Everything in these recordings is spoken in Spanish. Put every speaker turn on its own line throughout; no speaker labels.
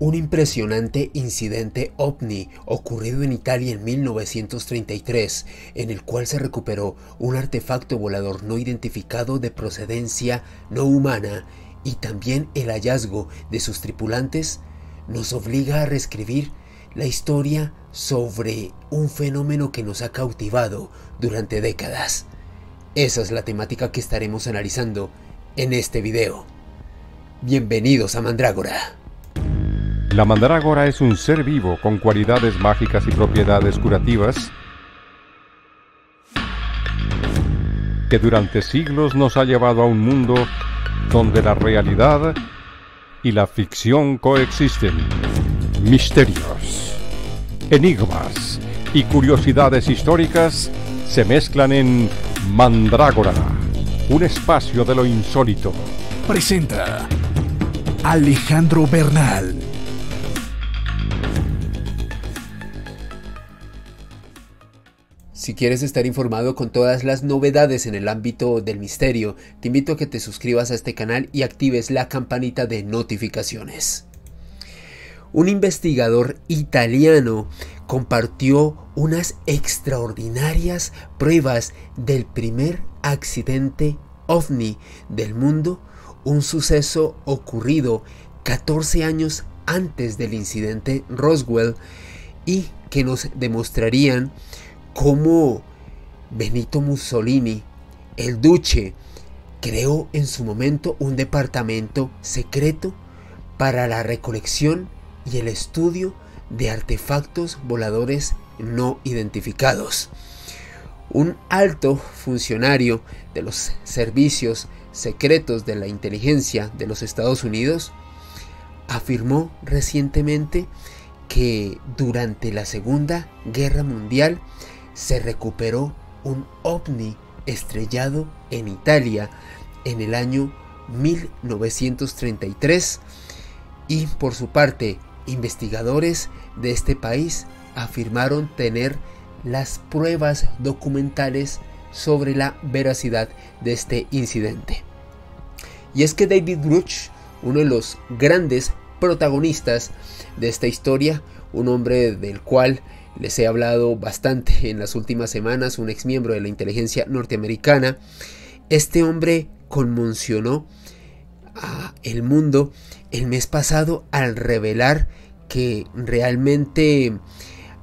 Un impresionante incidente ovni ocurrido en Italia en 1933, en el cual se recuperó un artefacto volador no identificado de procedencia no humana y también el hallazgo de sus tripulantes, nos obliga a reescribir la historia sobre un fenómeno que nos ha cautivado durante décadas. Esa es la temática que estaremos analizando en este video. Bienvenidos a Mandrágora.
La mandrágora es un ser vivo con cualidades mágicas y propiedades curativas que durante siglos nos ha llevado a un mundo donde la realidad y la ficción coexisten. Misterios, enigmas y curiosidades históricas se mezclan en Mandrágora, un espacio de lo insólito.
Presenta Alejandro Bernal.
Si quieres estar informado con todas las novedades en el ámbito del misterio, te invito a que te suscribas a este canal y actives la campanita de notificaciones. Un investigador italiano compartió unas extraordinarias pruebas del primer accidente ovni del mundo, un suceso ocurrido 14 años antes del incidente Roswell y que nos demostrarían cómo Benito Mussolini, el duce, creó en su momento un departamento secreto para la recolección y el estudio de artefactos voladores no identificados. Un alto funcionario de los servicios secretos de la inteligencia de los Estados Unidos afirmó recientemente que durante la Segunda Guerra Mundial se recuperó un ovni estrellado en Italia en el año 1933 y por su parte investigadores de este país afirmaron tener las pruebas documentales sobre la veracidad de este incidente. Y es que David Gruch, uno de los grandes protagonistas de esta historia, un hombre del cual les he hablado bastante en las últimas semanas, un ex miembro de la inteligencia norteamericana. Este hombre conmocionó a el mundo el mes pasado al revelar que realmente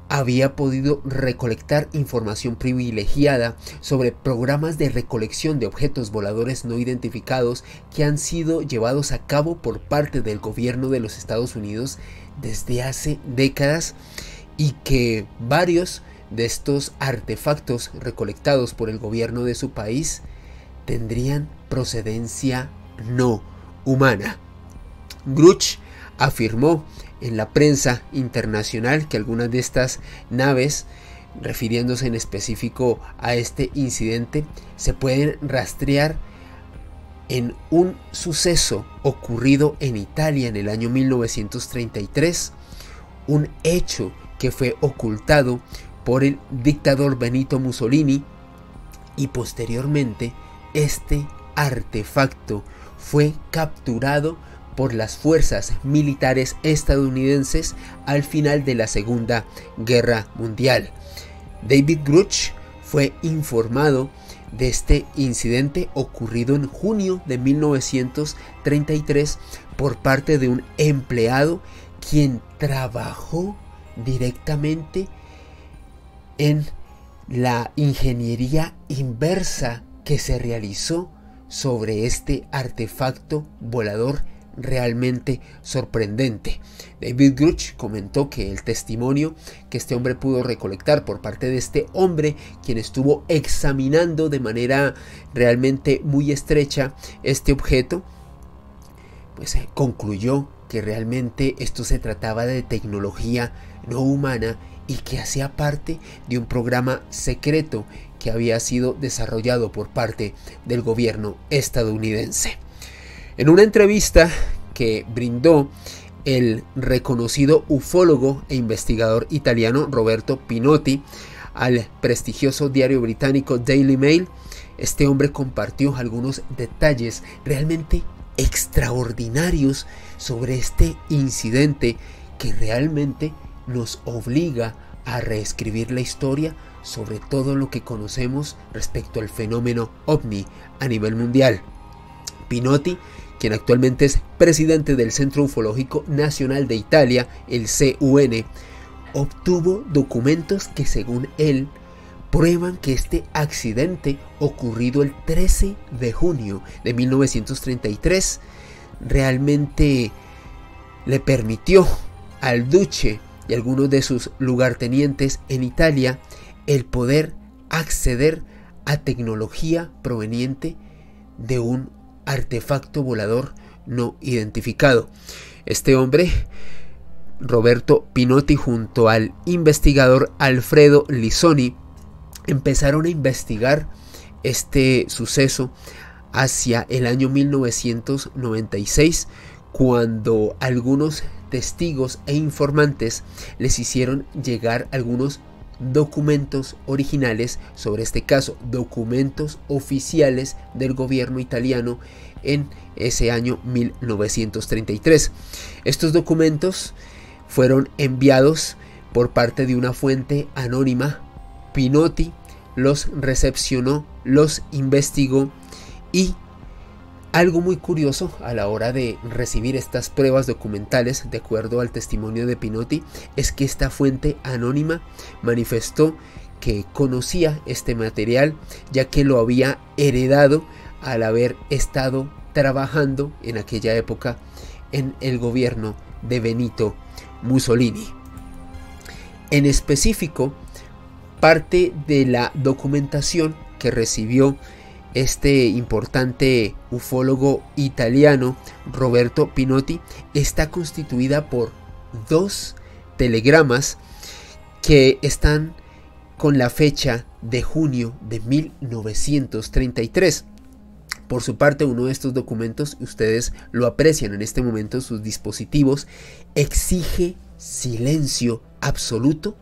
había podido recolectar información privilegiada sobre programas de recolección de objetos voladores no identificados que han sido llevados a cabo por parte del gobierno de los Estados Unidos desde hace décadas y que varios de estos artefactos recolectados por el gobierno de su país tendrían procedencia no humana. Gruch afirmó en la prensa internacional que algunas de estas naves, refiriéndose en específico a este incidente, se pueden rastrear en un suceso ocurrido en Italia en el año 1933, un hecho que fue ocultado por el dictador Benito Mussolini y posteriormente este artefacto fue capturado por las fuerzas militares estadounidenses al final de la Segunda Guerra Mundial. David Gruch fue informado de este incidente ocurrido en junio de 1933 por parte de un empleado quien trabajó directamente en la ingeniería inversa que se realizó sobre este artefacto volador realmente sorprendente. David Gruch comentó que el testimonio que este hombre pudo recolectar por parte de este hombre, quien estuvo examinando de manera realmente muy estrecha este objeto, pues eh, concluyó que realmente esto se trataba de tecnología no humana y que hacía parte de un programa secreto que había sido desarrollado por parte del gobierno estadounidense. En una entrevista que brindó el reconocido ufólogo e investigador italiano Roberto Pinotti al prestigioso diario británico Daily Mail, este hombre compartió algunos detalles realmente extraordinarios sobre este incidente que realmente nos obliga a reescribir la historia sobre todo lo que conocemos respecto al fenómeno ovni a nivel mundial. Pinotti, quien actualmente es presidente del Centro Ufológico Nacional de Italia, el CUN, obtuvo documentos que según él prueban que este accidente ocurrido el 13 de junio de 1933 realmente le permitió al duce algunos de sus lugartenientes en Italia el poder acceder a tecnología proveniente de un artefacto volador no identificado. Este hombre, Roberto Pinotti, junto al investigador Alfredo Lisoni, empezaron a investigar este suceso hacia el año 1996, cuando algunos testigos e informantes les hicieron llegar algunos documentos originales sobre este caso, documentos oficiales del gobierno italiano en ese año 1933. Estos documentos fueron enviados por parte de una fuente anónima. Pinotti los recepcionó, los investigó y algo muy curioso a la hora de recibir estas pruebas documentales, de acuerdo al testimonio de Pinotti, es que esta fuente anónima manifestó que conocía este material ya que lo había heredado al haber estado trabajando en aquella época en el gobierno de Benito Mussolini. En específico, parte de la documentación que recibió este importante ufólogo italiano, Roberto Pinotti, está constituida por dos telegramas que están con la fecha de junio de 1933. Por su parte, uno de estos documentos, ustedes lo aprecian en este momento en sus dispositivos, exige silencio absoluto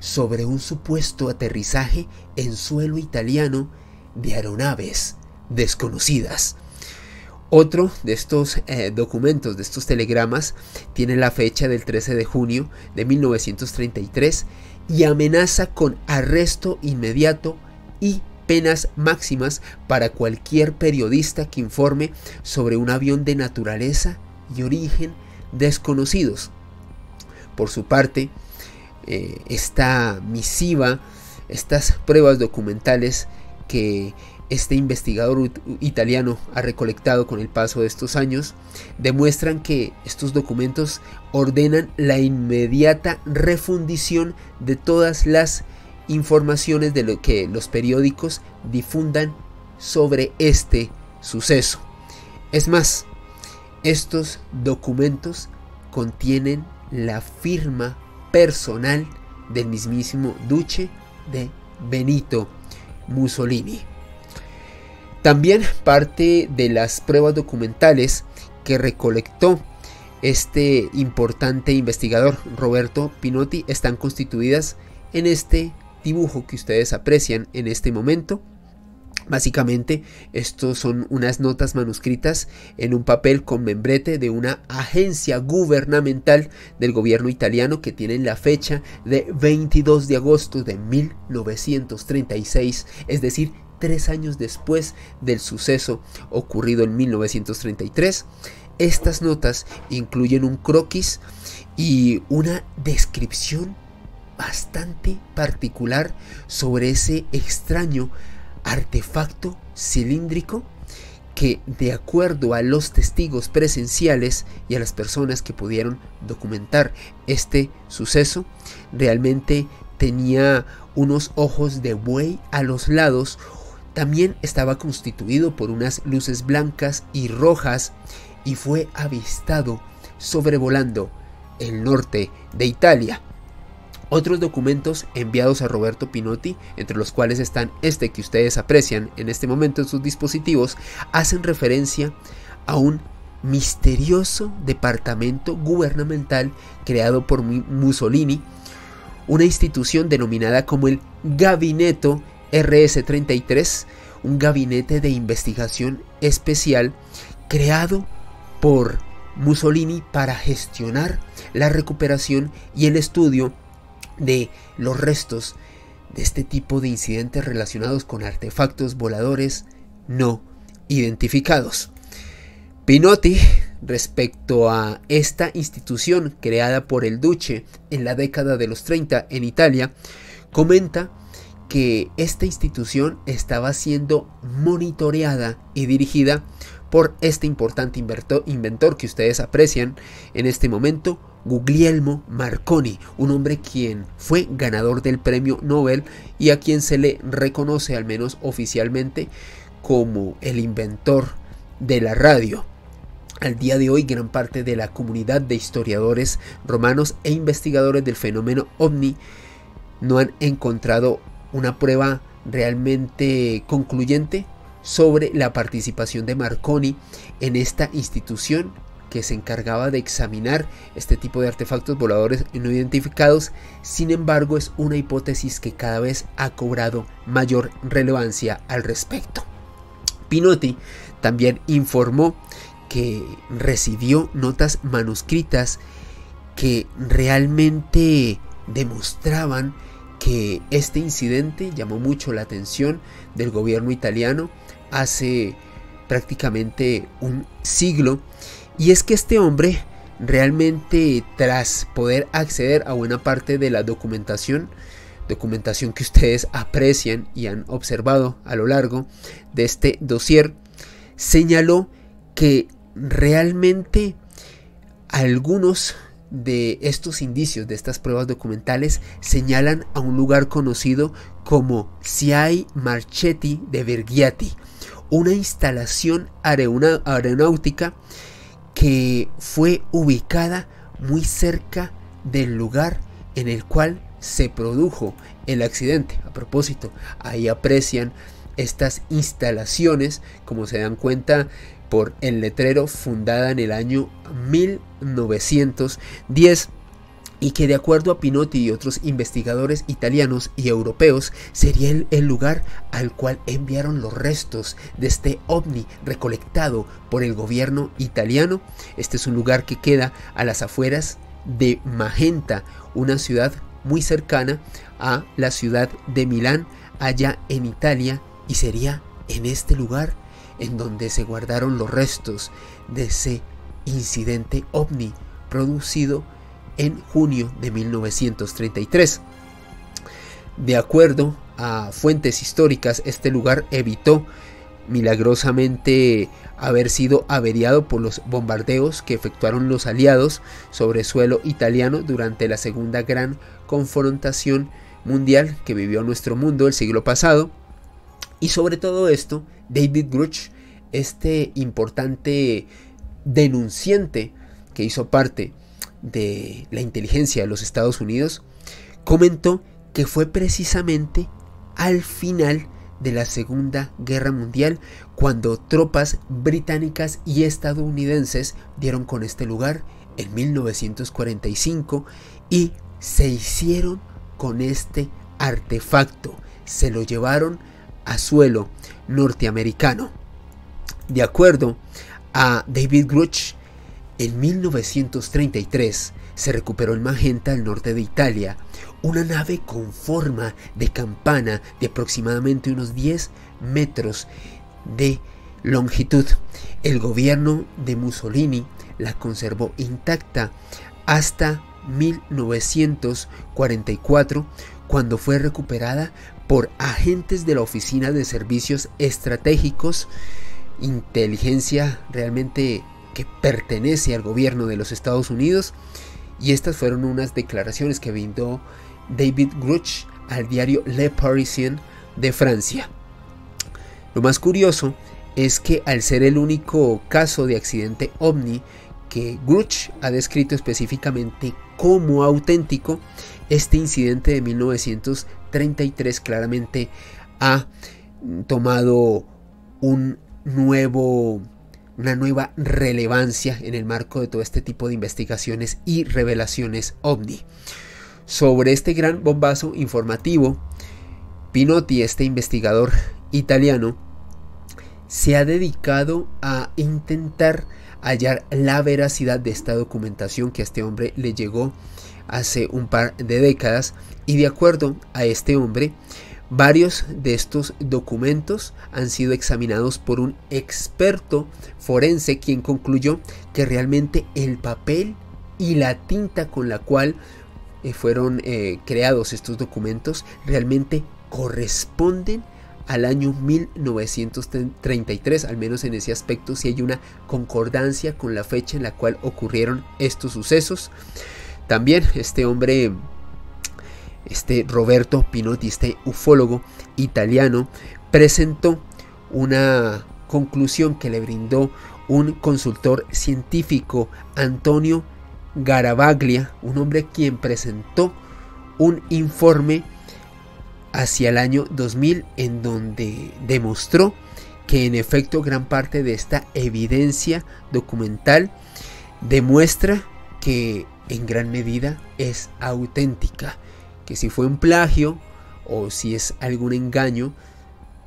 sobre un supuesto aterrizaje en suelo italiano de aeronaves desconocidas. Otro de estos eh, documentos, de estos telegramas, tiene la fecha del 13 de junio de 1933 y amenaza con arresto inmediato y penas máximas para cualquier periodista que informe sobre un avión de naturaleza y origen desconocidos. Por su parte, eh, esta misiva, estas pruebas documentales que este investigador italiano ha recolectado con el paso de estos años demuestran que estos documentos ordenan la inmediata refundición de todas las informaciones de lo que los periódicos difundan sobre este suceso. Es más, estos documentos contienen la firma personal del mismísimo Duce de Benito Mussolini. También parte de las pruebas documentales que recolectó este importante investigador Roberto Pinotti están constituidas en este dibujo que ustedes aprecian en este momento Básicamente, estos son unas notas manuscritas en un papel con membrete de una agencia gubernamental del gobierno italiano que tienen la fecha de 22 de agosto de 1936, es decir, tres años después del suceso ocurrido en 1933. Estas notas incluyen un croquis y una descripción bastante particular sobre ese extraño artefacto cilíndrico que de acuerdo a los testigos presenciales y a las personas que pudieron documentar este suceso, realmente tenía unos ojos de buey a los lados, también estaba constituido por unas luces blancas y rojas y fue avistado sobrevolando el norte de Italia. Otros documentos enviados a Roberto Pinotti, entre los cuales están este que ustedes aprecian en este momento en sus dispositivos, hacen referencia a un misterioso departamento gubernamental creado por Mussolini, una institución denominada como el Gabineto RS-33, un gabinete de investigación especial creado por Mussolini para gestionar la recuperación y el estudio de los restos de este tipo de incidentes relacionados con artefactos voladores no identificados. Pinotti, respecto a esta institución creada por el Duce en la década de los 30 en Italia, comenta que esta institución estaba siendo monitoreada y dirigida por este importante inventor que ustedes aprecian en este momento, Guglielmo Marconi, un hombre quien fue ganador del premio Nobel y a quien se le reconoce al menos oficialmente como el inventor de la radio. Al día de hoy, gran parte de la comunidad de historiadores romanos e investigadores del fenómeno ovni no han encontrado una prueba realmente concluyente sobre la participación de Marconi en esta institución que se encargaba de examinar este tipo de artefactos voladores no identificados. Sin embargo, es una hipótesis que cada vez ha cobrado mayor relevancia al respecto. Pinotti también informó que recibió notas manuscritas que realmente demostraban que este incidente llamó mucho la atención del gobierno italiano hace prácticamente un siglo. Y es que este hombre realmente tras poder acceder a buena parte de la documentación, documentación que ustedes aprecian y han observado a lo largo de este dossier, señaló que realmente algunos de estos indicios, de estas pruebas documentales, señalan a un lugar conocido como Siai Marchetti de Vergiati, una instalación aeronáutica que fue ubicada muy cerca del lugar en el cual se produjo el accidente. A propósito, ahí aprecian estas instalaciones, como se dan cuenta por el letrero, fundada en el año 1910 y que de acuerdo a Pinotti y otros investigadores italianos y europeos sería el, lugar al cual enviaron los restos de este ovni recolectado por el gobierno italiano. Este es un lugar que queda a las afueras de Magenta, una ciudad muy cercana a la ciudad de Milán, allá en Italia, y sería en este lugar en donde se guardaron los restos de ese incidente ovni producido en junio de 1933. De acuerdo a fuentes históricas, este lugar evitó milagrosamente haber sido averiado por los bombardeos que efectuaron los aliados sobre suelo italiano durante la segunda gran confrontación mundial que vivió nuestro mundo el siglo pasado. Y sobre todo esto, David Gruch, este importante denunciante que hizo parte de la inteligencia de los Estados Unidos, comentó que fue precisamente al final de la Segunda Guerra Mundial cuando tropas británicas y estadounidenses dieron con este lugar en 1945 y se hicieron con este artefacto, se lo llevaron a suelo norteamericano. De acuerdo a David Gruch, en 1933 se recuperó en Magenta, al norte de Italia, una nave con forma de campana de aproximadamente unos 10 metros de longitud. El gobierno de Mussolini la conservó intacta hasta 1944, cuando fue recuperada por agentes de la Oficina de Servicios Estratégicos, inteligencia realmente que pertenece al gobierno de los Estados Unidos y estas fueron unas declaraciones que brindó David Gruch al diario Le Parisien de Francia. Lo más curioso es que al ser el único caso de accidente ovni que Gruch ha descrito específicamente como auténtico, este incidente de 1933 claramente ha tomado un nuevo una nueva relevancia en el marco de todo este tipo de investigaciones y revelaciones ovni. Sobre este gran bombazo informativo, Pinotti, este investigador italiano, se ha dedicado a intentar hallar la veracidad de esta documentación que a este hombre le llegó hace un par de décadas y de acuerdo a este hombre Varios de estos documentos han sido examinados por un experto forense quien concluyó que realmente el papel y la tinta con la cual eh, fueron eh, creados estos documentos realmente corresponden al año 1933, al menos en ese aspecto si hay una concordancia con la fecha en la cual ocurrieron estos sucesos. También este hombre este Roberto Pinotti, este ufólogo italiano, presentó una conclusión que le brindó un consultor científico, Antonio Garavaglia, un hombre quien presentó un informe hacia el año 2000 en donde demostró que en efecto gran parte de esta evidencia documental demuestra que en gran medida es auténtica que si fue un plagio o si es algún engaño,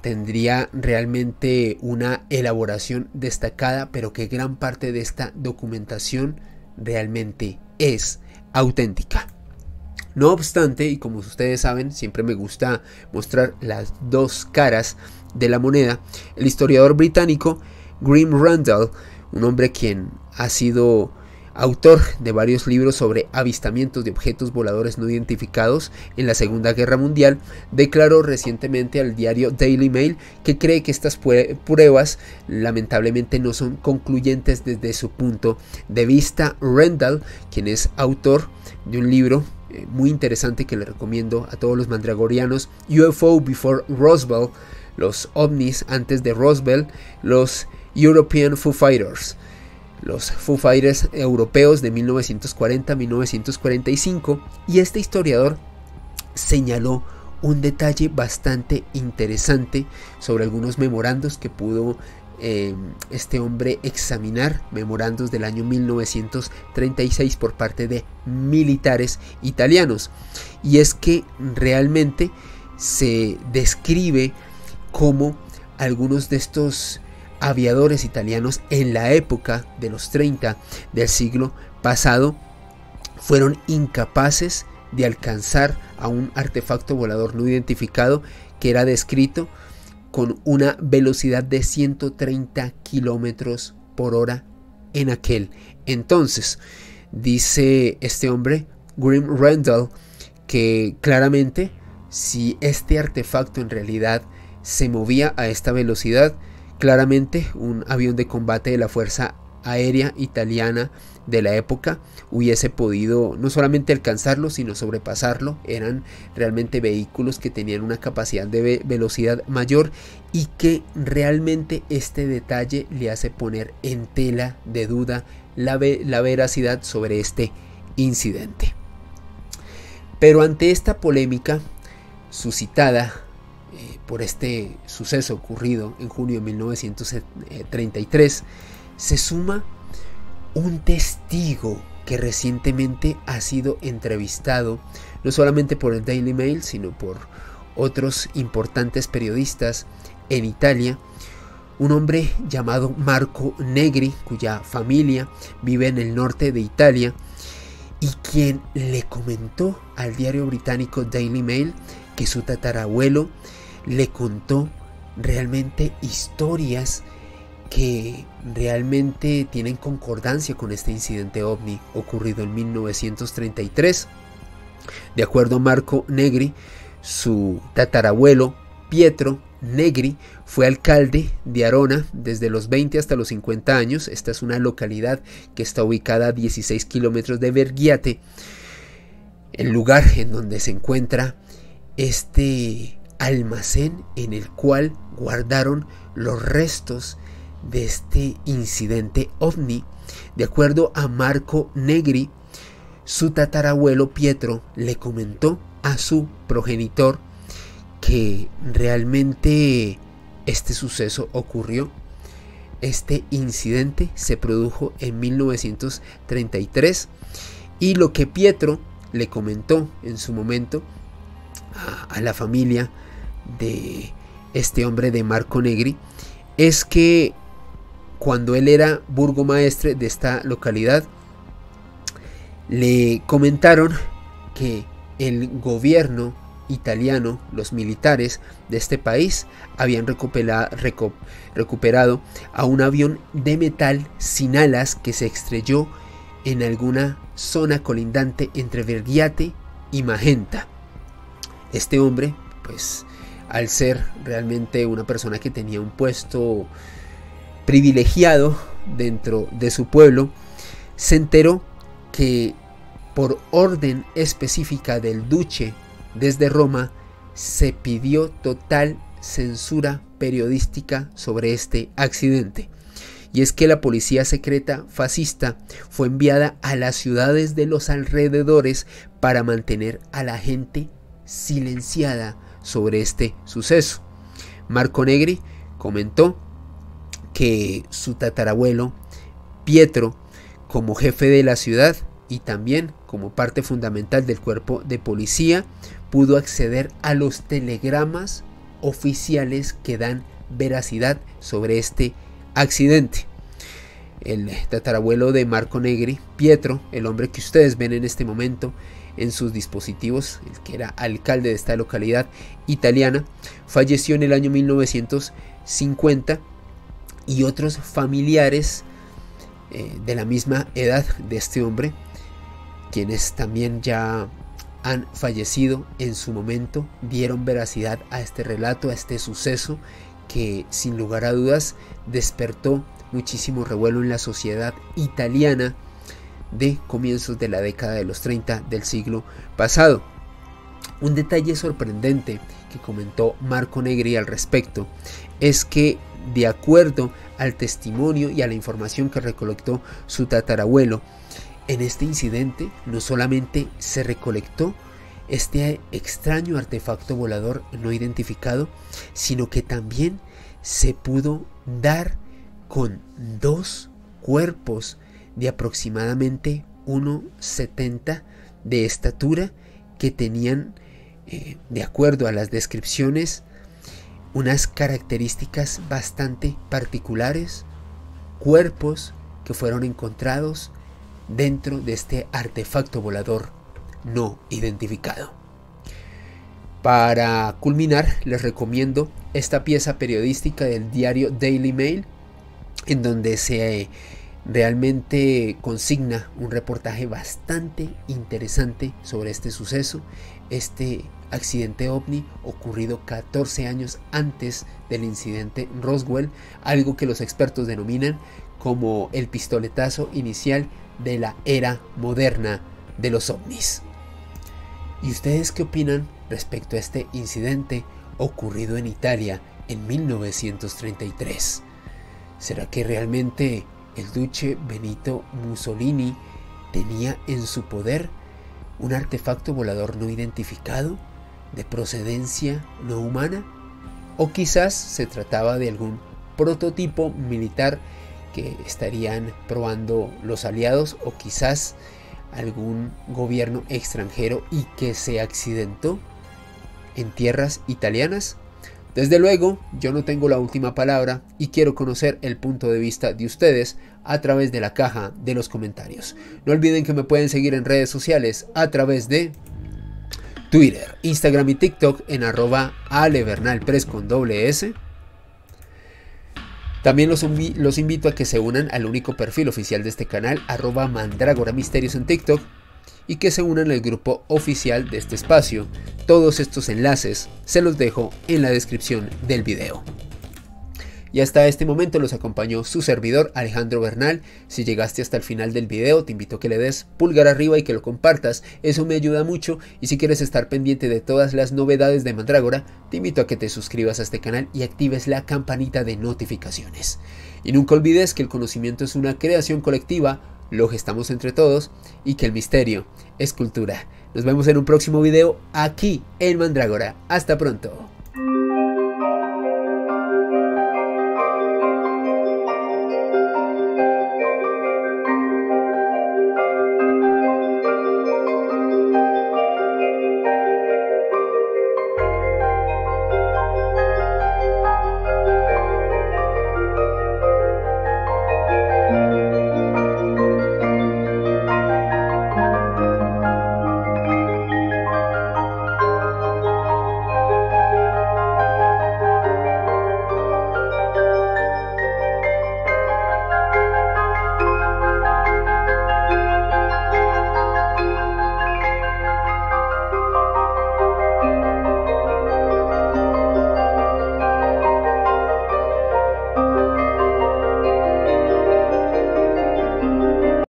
tendría realmente una elaboración destacada, pero que gran parte de esta documentación realmente es auténtica. No obstante, y como ustedes saben, siempre me gusta mostrar las dos caras de la moneda, el historiador británico Grim Randall, un hombre quien ha sido autor de varios libros sobre avistamientos de objetos voladores no identificados en la Segunda Guerra Mundial, declaró recientemente al diario Daily Mail que cree que estas pruebas lamentablemente no son concluyentes desde su punto de vista. Randall, quien es autor de un libro eh, muy interesante que le recomiendo a todos los mandragorianos, UFO Before Roswell, los ovnis antes de Roswell, los European Foo Fighters los Foo Fighters europeos de 1940-1945 y este historiador señaló un detalle bastante interesante sobre algunos memorandos que pudo eh, este hombre examinar, memorandos del año 1936 por parte de militares italianos. Y es que realmente se describe como algunos de estos aviadores italianos en la época de los 30 del siglo pasado fueron incapaces de alcanzar a un artefacto volador no identificado que era descrito con una velocidad de 130 kilómetros por hora en aquel entonces. Dice este hombre, Grim Randall, que claramente si este artefacto en realidad se movía a esta velocidad, Claramente un avión de combate de la Fuerza Aérea Italiana de la época hubiese podido no solamente alcanzarlo, sino sobrepasarlo. Eran realmente vehículos que tenían una capacidad de velocidad mayor y que realmente este detalle le hace poner en tela de duda la, la veracidad sobre este incidente. Pero ante esta polémica suscitada por este suceso ocurrido en junio de 1933, se suma un testigo que recientemente ha sido entrevistado no solamente por el Daily Mail, sino por otros importantes periodistas en Italia, un hombre llamado Marco Negri, cuya familia vive en el norte de Italia, y quien le comentó al diario británico Daily Mail que su tatarabuelo le contó realmente historias que realmente tienen concordancia con este incidente ovni ocurrido en 1933. De acuerdo a Marco Negri, su tatarabuelo Pietro Negri fue alcalde de Arona desde los 20 hasta los 50 años. Esta es una localidad que está ubicada a 16 kilómetros de Vergiate, el lugar en donde se encuentra este almacén en el cual guardaron los restos de este incidente ovni. De acuerdo a Marco Negri, su tatarabuelo Pietro le comentó a su progenitor que realmente este suceso ocurrió. Este incidente se produjo en 1933 y lo que Pietro le comentó en su momento a, la familia de este hombre de Marco Negri es que cuando él era burgomaestre de esta localidad, le comentaron que el gobierno italiano, los militares de este país, habían recuperado a un avión de metal sin alas que se estrelló en alguna zona colindante entre Vergiate y Magenta. Este hombre, pues, al ser realmente una persona que tenía un puesto privilegiado dentro de su pueblo, se enteró que por orden específica del duce desde Roma se pidió total censura periodística sobre este accidente. Y es que la policía secreta fascista fue enviada a las ciudades de los alrededores para mantener a la gente silenciada sobre este suceso. Marco Negri comentó que su tatarabuelo, Pietro, como jefe de la ciudad y también como parte fundamental del cuerpo de policía, pudo acceder a los telegramas oficiales que dan veracidad sobre este accidente. El tatarabuelo de Marco Negri, Pietro, el hombre que ustedes ven en este momento en sus dispositivos, el que era alcalde de esta localidad italiana, falleció en el año 1950 y otros familiares eh, de la misma edad de este hombre, quienes también ya han fallecido en su momento, dieron veracidad a este relato, a este suceso que sin lugar a dudas despertó muchísimo revuelo en la sociedad italiana de comienzos de la década de los 30 del siglo pasado. Un detalle sorprendente que comentó Marco Negri al respecto es que de acuerdo al testimonio y a la información que recolectó su tatarabuelo, en este incidente no solamente se recolectó este extraño artefacto volador no identificado, sino que también se pudo dar con dos cuerpos de aproximadamente 1,70 de estatura que tenían, eh, de acuerdo a las descripciones, unas características bastante particulares, cuerpos que fueron encontrados dentro de este artefacto volador no identificado. Para culminar, les recomiendo esta pieza periodística del diario Daily Mail, en donde se realmente consigna un reportaje bastante interesante sobre este suceso, este accidente ovni ocurrido 14 años antes del incidente Roswell, algo que los expertos denominan como el pistoletazo inicial de la era moderna de los ovnis. ¿Y ustedes qué opinan respecto a este incidente ocurrido en Italia en 1933? ¿Será que realmente el duce Benito Mussolini tenía en su poder un artefacto volador no identificado de procedencia no humana? ¿O quizás se trataba de algún prototipo militar que estarían probando los aliados o quizás algún gobierno extranjero y que se accidentó en tierras italianas? Desde luego, yo no tengo la última palabra y quiero conocer el punto de vista de ustedes a través de la caja de los comentarios. No olviden que me pueden seguir en redes sociales a través de Twitter, Instagram y TikTok en arroba alevernalpres. También los, invito a que se unan al único perfil oficial de este canal, arroba Mandrágora Misterios en TikTok, y que se unan al grupo oficial de este espacio. Todos estos enlaces se los dejo en la descripción del video. Y hasta este momento los acompañó su servidor Alejandro Bernal. Si llegaste hasta el final del video te invito a que le des pulgar arriba y que lo compartas, eso me ayuda mucho y si quieres estar pendiente de todas las novedades de Mandrágora, te invito a que te suscribas a este canal y actives la campanita de notificaciones. Y nunca olvides que el conocimiento es una creación colectiva, lo gestamos entre todos y que el misterio es cultura. Nos vemos en un próximo video aquí en Mandrágora. Hasta pronto.